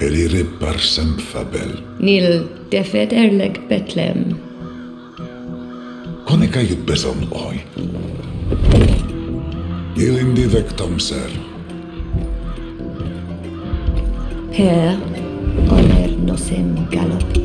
perire parsem fabel. Nil defet erleg Betlem. Kone kajut bezon oi? Ilindi vectom ser. Per oner nosem galop.